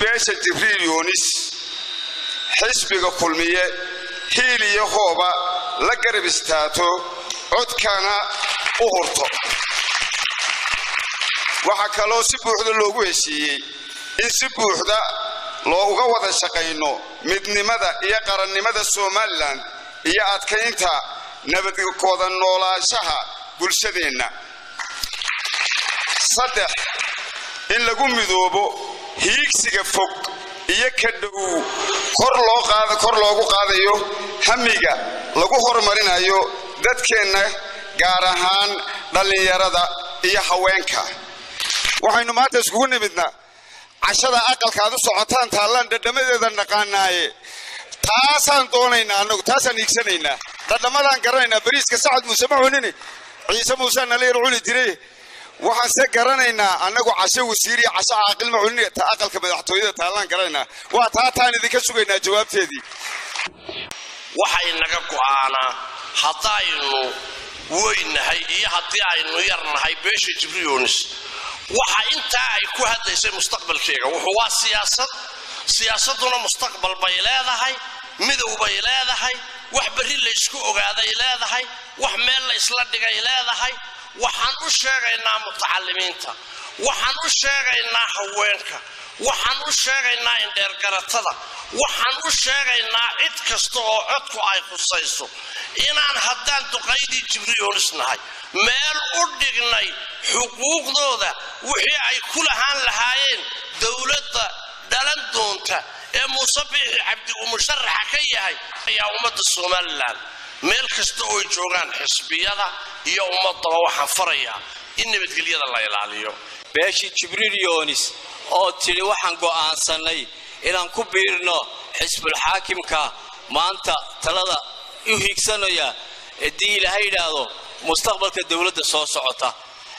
beesha jibriil yuunis xisbiga kulmiye hiil iyo hooba la garab istaato codkana u hurto. Waxaa kaloo si buuxda loogu heshiiyey in si buuxda looga wada shaqayno midnimada iyo qarannimada somalilan iyo adkaynta nabadwada noolaanshaha bulshadeenna. Saddex in lagu midoobo hiigsiga fog iyo ka dhow kor loogu qaadayo hamiga lagu horumarinayo dadkeenna gaar ahaan dhallinyarada iyo haweenka. Waxaynu maanta iskugu nimidnaa cashada aqalkaad u socotaan taallaan dhadhamadeeda naqaanaaye. Taasaan doonaynaa annagu taasaan iigsanaynaa dhadhamadaan garanaynaa bariiska sacad muuse ma cunini? Ciise muuse naleer cuni jiray waxaan se garanaynaa annagu casho wasiir iyo casho caaqil ma cunini ta aqalka madaxtooyada taallaan garanaynaa. Waa taa idinka sugaynaa jawaabteedii. Waxay naga go'aanaa haddaynu weynahay iyo haddii aynu yarnahay beesha jibriyoonis waxa intaa ay ku hadlaysay mustaqbalkeega. Wuxuu waa siyaasad. Siyaasaduna mustaqbal bay leedahay midow bay leedahay wax berri laysku ogaaday leedahay wax meel la ysla dhigay leedahay waxaan u sheegaynaa mutacalimiinta. Waxaan u sheegaynaa haweenka. Waxaan u sheegaynaa indheergaratada. Waxaan u sheegaynaa cid kasta oo codku ay khusayso. Inaan haddaan duqaydii jibriyoonis nahay meel u dhignay xuquuqdooda wixii ay ku lahaan lahaayeen dowladda dhalan doonta ee muuse biixi cabdi uu musharaxa ka yahay ayaa ummadda somalilan meel kasta ooy joogaan xisbiyada iyo ummadaba waxaan farayaa in nabadgelyada la ilaaliyo. Beeshii jibriil yoonis oo tidhi waxaan go'aansannay inaan ku biirno xisbulxaakimka maanta talada u hiigsanaya haddii ilaahay yidhaahdo mustaqbalka dowladda soo socota.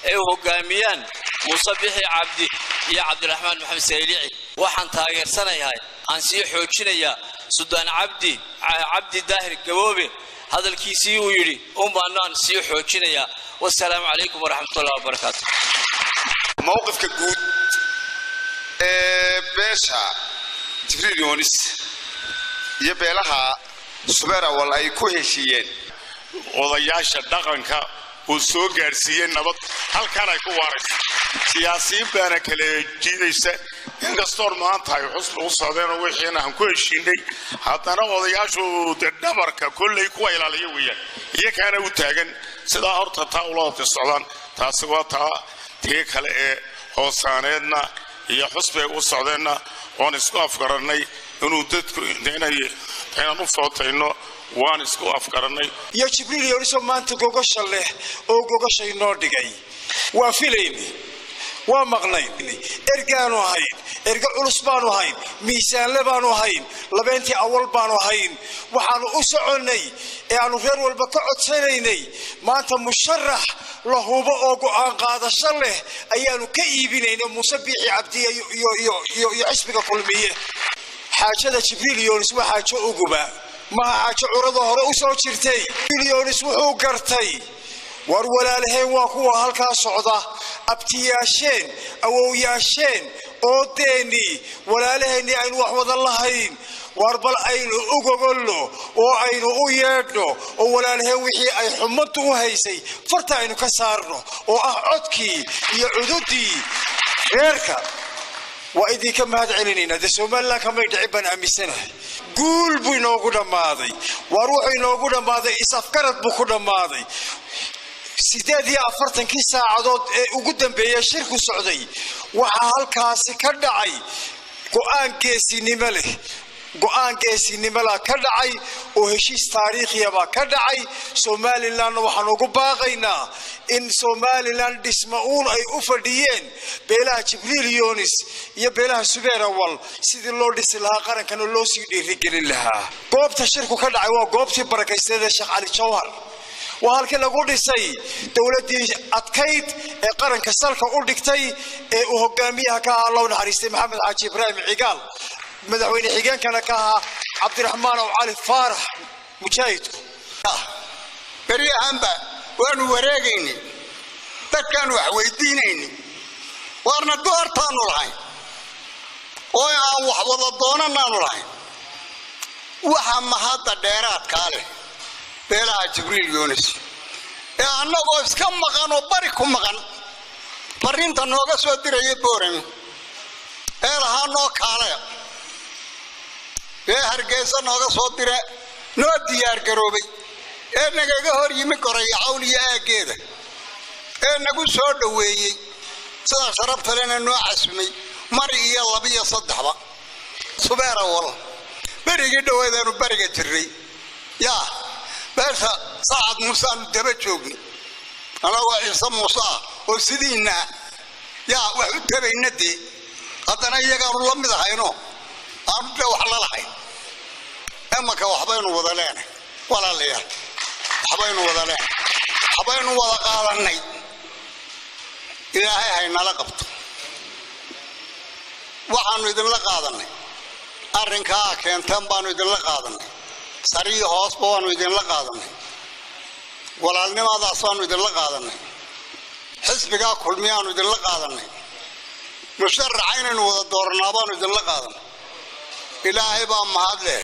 Ay hogaamiyaan muuse bixi cabdi iyo cabdiraxmaan maxamed saylici waxaan taageersanayahay aan sii xoojinayaa sudaan cabdi cabdi daahir gaboobe hadalkiisii uu yidhi unbaanaan sii xoojinayaa wasalaamu calaykum waraxmatullahi wabarakaatu mowqifka guud ee beesha jibriil yoonis iyo beelaha subeerawal ay ku heshiiyeen. Odayaasha dhaqanka uu soo gaadhsiiyey nabad halkan ay ku waarayso siyaasiyiin baana kala jiidaysa inkastoon maanta ay xusba u socdeen oo wixiina aan ku heshiinay. Haddana odayaashu dee dhabarka kolley kuwa ilaaliya weeyaan. Iyakaana u taagan. Sidaa horta taa ula socdaan taasi waa taa tii kale ee hoosaaneedna iyo xusbay u socdeenna oon isku afgarannay. Inuu dadku inaan u footayno waan isku afgarannay. Iyo jibriil yorisoo maanta gogasha leh oo gogashay noo dhigay. Waa filayni waa maqnayn ergaanu ahayn erga culus baanu ahayn miisaanle baanu ahayn labeentii awal baanu ahayn waxaanu u soconnay ee aanu reer walba ka codsanaynay maanta musharax la hubo oo go'aan qaadasho leh ayaanu ka iibinayna muuse biixi cabdiya iyo xisbiga kulmiye. Xaajada jibriil yonis waa xaajo uguba. Maha xaajo curada hore u soo jirtay. Yonis wuxuu gartay war walaalaheen waa kuwa halkaa socda. Abtiyaasheen awowyaasheen oodeennii walaalaheennii aynu wax wadan lahayn. War bal aynu u gogolno oo aynu u yeedhno oo walaalaheen wixii ay xumaddu u haysay farta aynu ka saarno oo ah codkii iyo cududii reerka waa idinka mahad celinaynaa dee somalilan kamay dhicin baan aaminsanahay. Guul buu inoogu dhammaaday waar wuxuu inoogu dhammaaday is-afgarad buu ku dhammaaday sideed iyo afartankii saacadood ee ugu dambeeya shirku socday? Waxaa halkaasi ka dhacay go'aan geesinimo leh. Go'aan geesinimola ka dhacay oo heshiis taariikhiyabaa ka dhacay. Somalilanna waxaan ugu baaqaynaa in somalilan dhisma uun ay u fadhiyeen beelaha jibriil yonis iyo beelaha subeerawal sidii loo dhisi lahaa qarankana loo sii dhiirigelin lahaa. Goobta shirku ka dhacay waa goobtii barakaysteed ee sheekh cali jawhar waa halkii lagu dhisay dowladdii adkayd ee qaranka salka u dhigtay ee uu hogaamiyaha ka ahaa loo naxariistay maxamed xaaji ibraahim cigaal. Madaxweyne xigeenkana ka ahaa cabdiraxmaan ow cali faarax mujaahidku. Beri ahaanba waanu wareegayni dadkaanu wax weydiinayni waarna doortaanu lahayn oo aan wax wada doonanaanu lahayn. Waxa mahadda dheeraadkaa leh beelaha jibriil yunis ee annagoo iska maqan oo bari ku maqan fariinta nooga soo diraya boorami ee lahaa noo kaale. Ee hargeysa nooga soo dire noo diyaar garoobay. Ee nagaga hor yimi cawl iyo aaggeeda ee nagu soo dhoweeyey. Sida sharabtalena noo casumay mari iyo labiyo saddexba. Subeera wal berigii dhoweedaanu bariga jirnay yaa beesha saacad muuse aanu daba joogni anagoo ciise muuse ah oo sidiinna yaa wax u tabayna dee haddana iyagaanu la mid ahayno aanu de wax la lahayn. Imanka waxbaynu wada leenahay walaalayaal. Waxbaynu wada leenahay waxbaynu wada qaadannay ilaahay haynala qabto. Waxaanu idinla qaadannay arrinkaa keenteen baanu idinla qaadannay sariyo hoosba waanu idinla qaadannay walaalnimadaas baanu idinla qaadannay xisbigaa kulmiyaanu idinla qaadannay musharaxa inaynu wada dooranaa baanu idinla qaadannay ilaahay baa mahad leh